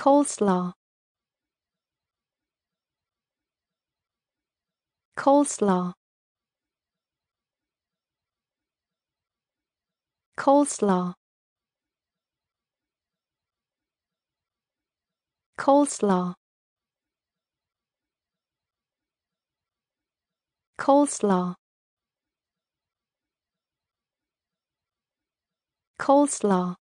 coleslaw coleslaw coleslaw coleslaw coleslaw coleslaw